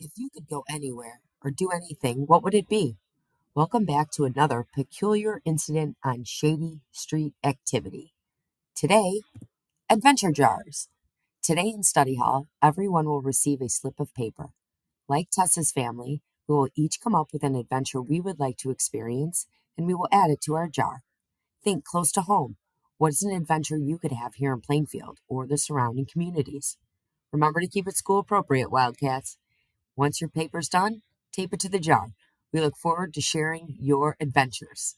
If you could go anywhere or do anything, what would it be? Welcome back to another peculiar incident on Shady Street Activity. Today, adventure jars. Today in study hall, everyone will receive a slip of paper. Like Tessa's family, we will each come up with an adventure we would like to experience and we will add it to our jar. Think close to home. What is an adventure you could have here in Plainfield or the surrounding communities? Remember to keep it school appropriate, Wildcats. Once your paper's done, tape it to the jar. We look forward to sharing your adventures.